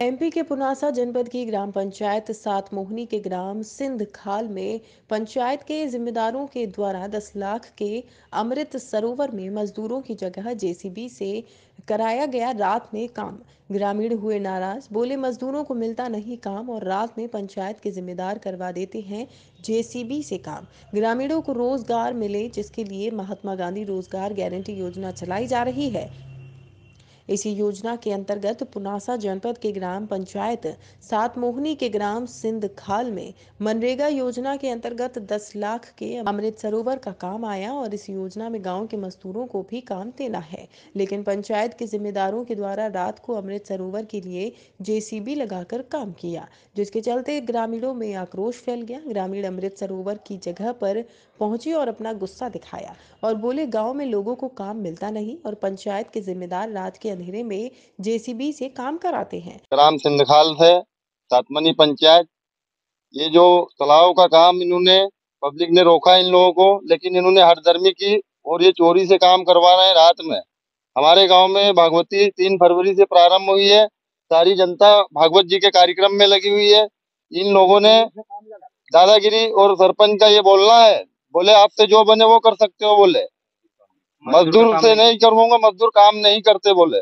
MP के पुनासा जनपद की ग्राम पंचायत सात मोहनी के ग्राम सिंध खाल में पंचायत के जिम्मेदारों के द्वारा 10 लाख के अमृत सरोवर में मजदूरों की जगह जेसीबी से कराया गया रात में काम। ग्रामीण हुए नाराज़, बोले, मजदूरों को मिलता नहीं काम और रात में पंचायत के जिम्मेदार करवा देते हैं जेसीबी से काम। ग्रामीणों को रोज़गार मिले, जिसके लिए महात्मा गांधी रोज़गार गारंटी योजना चलाई जा रही है। इसी योजना के अंतर्गत पुनासा जनपद के ग्राम पंचायत सात मोहनी के ग्राम सिंध खाल में मनरेगा योजना के अंतर्गत 10 लाख के अमृत सरोवर का काम आया और इस योजना में गाँव के मजदूरों को भी काम देना है। लेकिन पंचायत के जिम्मेदारों के द्वारा रात को अमृत सरोवर के लिए जेसीबी लगाकर काम किया, जिसके चलते ग्रामीणों में आक्रोश फैल गया। ग्रामीण अमृत सरोवर की जगह पर पहुँचे और अपना गुस्सा दिखाया और बोले, गाँव में लोगों को काम मिलता नहीं और पंचायत के जिम्मेदार रात के अंधेरे में जेसीबी से काम कराते हैं। ग्राम सिंधखाल से सातमनी पंचायत। ये जो तालाब का काम इन्होंने, पब्लिक ने रोका इन लोगों को, लेकिन इन्होंने हरदर्मी की और ये चोरी से काम करवा रहे हैं रात में। हमारे गाँव में भागवती तीन फरवरी से प्रारंभ हुई है। सारी जनता भागवत जी के कार्यक्रम में लगी हुई है। इन लोगों ने दादागिरी और सरपंच का ये बोलना है, बोले, आपसे जो बने वो कर सकते हो, बोले। मजदूर से नहीं करूँगा मजदूर काम नहीं करते बोले।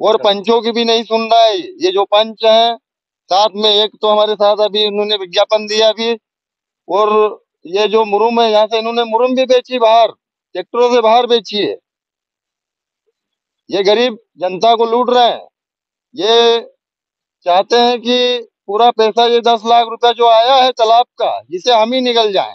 और पंचों की भी नहीं सुन रहा है ये जो पंच है साथ में एक तो हमारे साथ अभी उन्होंने विज्ञापन दिया अभी और ये जो मुरुम है यहाँ से इन्होंने मुरुम भी बेची बाहर ट्रैक्टरों से बाहर बेची है। ये गरीब जनता को लूट रहे हैं। ये चाहते हैं कि पूरा पैसा ये दस लाख रुपया जो आया है तालाब का जिसे हम ही निकल जाएँ।